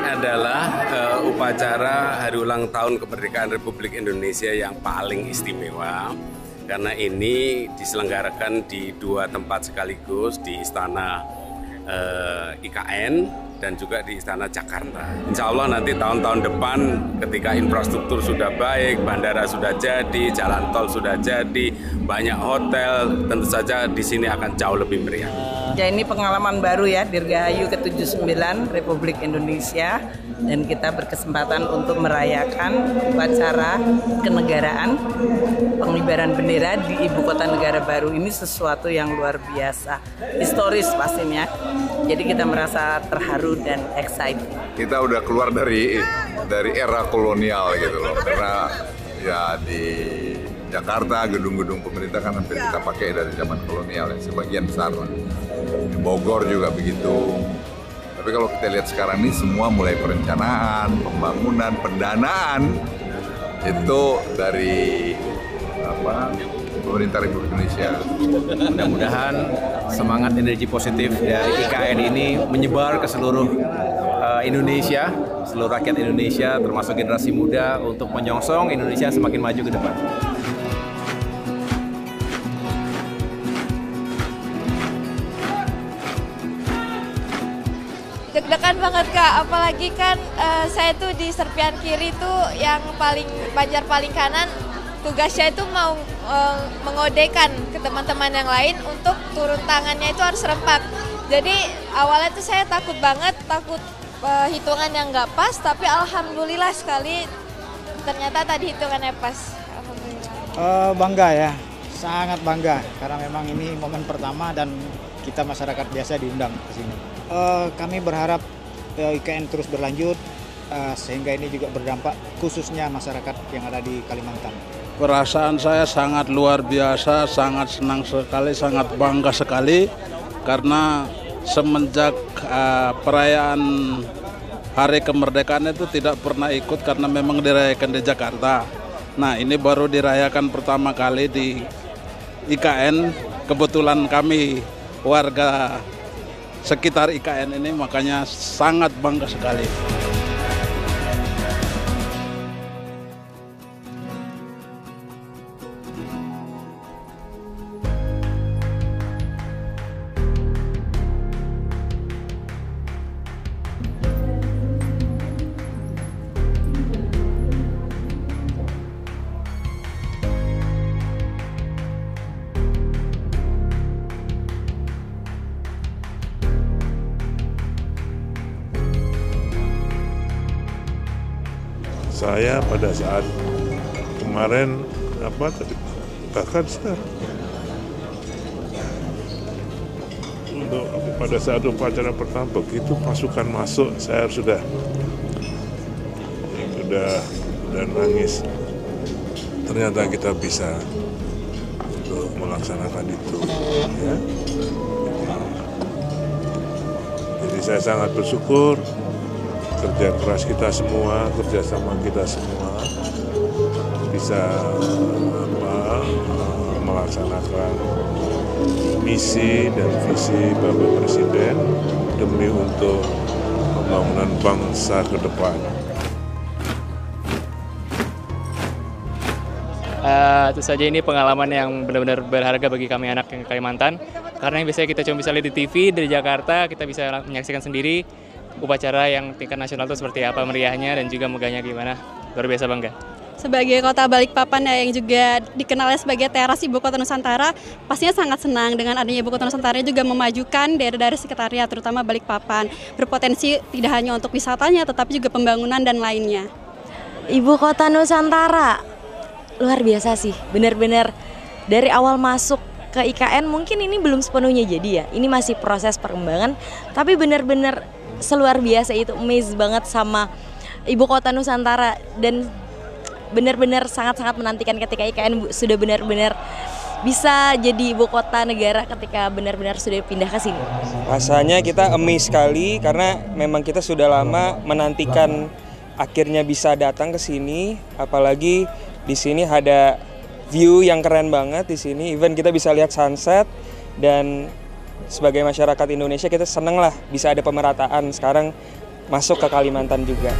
adalah uh, upacara hari ulang tahun kemerdekaan Republik Indonesia yang paling istimewa karena ini diselenggarakan di dua tempat sekaligus di Istana uh, IKN dan juga di Istana Jakarta. Insya Allah nanti tahun-tahun depan ketika infrastruktur sudah baik, bandara sudah jadi, jalan tol sudah jadi, banyak hotel, tentu saja di sini akan jauh lebih meriah. Ya ini pengalaman baru ya Dirgahayu ke-79 Republik Indonesia. Dan kita berkesempatan untuk merayakan upacara kenegaraan pengibaran bendera di ibu kota negara baru. Ini sesuatu yang luar biasa historis pastinya. Jadi kita merasa terharu dan excited. Kita udah keluar dari dari era kolonial gitu loh. Karena ya di Jakarta gedung-gedung pemerintah kan hampir kita pakai dari zaman kolonial ya sebagian besar di Bogor juga begitu tapi kalau kita lihat sekarang ini semua mulai perencanaan pembangunan pendanaan itu dari apa pemerintah Republik Indonesia. Mudah-mudahan semangat energi positif dari IKN ini menyebar ke seluruh uh, Indonesia, seluruh rakyat Indonesia, termasuk generasi muda untuk menyongsong Indonesia semakin maju ke depan. Deg-degan banget kak. Apalagi kan uh, saya tuh di serpian kiri tuh yang paling banjar paling kanan tugasnya itu mau uh, mengodekan ke teman-teman yang lain untuk turun tangannya itu harus serempak jadi awalnya tuh saya takut banget takut uh, hitungan yang nggak pas tapi alhamdulillah sekali ternyata tadi hitungannya pas. Uh, bangga ya. Sangat bangga karena memang ini momen pertama dan kita masyarakat biasa diundang ke sini uh, kami berharap uh, eh, IKN terus berlanjut uh, sehingga ini juga berdampak khususnya masyarakat yang ada di Kalimantan. Perasaan saya sangat luar biasa, sangat senang sekali, sangat bangga sekali karena semenjak uh, perayaan Hari Kemerdekaan itu tidak pernah ikut karena memang dirayakan di Jakarta. Nah ini baru dirayakan pertama kali di IKN. Kebetulan kami warga sekitar IKN ini makanya sangat bangga sekali. Saya pada saat kemarin apa tadi? Bahkan saya untuk pada saat upacara pertama begitu pasukan masuk saya sudah sudah dan nangis. Ternyata kita bisa untuk melaksanakan itu ya. jadi saya sangat bersyukur kerja keras kita semua, kerjasama kita semua bisa apa, melaksanakan misi dan visi Bapak Presiden demi untuk pembangunan bangsa ke depan. Uh, tentu saja ini pengalaman yang benar-benar berharga bagi kami anak yang Kalimantan karena yang biasanya kita cuma bisa lihat di TV dari Jakarta kita bisa menyaksikan sendiri upacara yang tingkat nasional itu seperti apa meriahnya dan juga megahnya gimana. Luar biasa bangga. Sebagai kota Balikpapan ya, yang juga dikenalnya sebagai teras Ibu Kota Nusantara, pastinya sangat senang dengan adanya Ibu Kota Nusantara juga memajukan daerah-daerah sekretariat, terutama Balikpapan. Berpotensi tidak hanya untuk wisatanya, tetapi juga pembangunan dan lainnya. Ibu Kota Nusantara, luar biasa sih, benar-benar dari awal masuk ke IKN mungkin ini belum sepenuhnya jadi ya, ini masih proses perkembangan, tapi benar-benar seluar biasa itu amazed banget sama ibu kota Nusantara dan benar-benar sangat-sangat menantikan ketika IKN sudah benar-benar bisa jadi ibu kota negara ketika benar-benar sudah pindah ke sini. Rasanya kita amazed sekali karena memang kita sudah lama menantikan akhirnya bisa datang ke sini, apalagi di sini ada view yang keren banget di sini. Even kita bisa lihat sunset dan sebagai masyarakat Indonesia kita seneng lah bisa ada pemerataan sekarang masuk ke Kalimantan juga.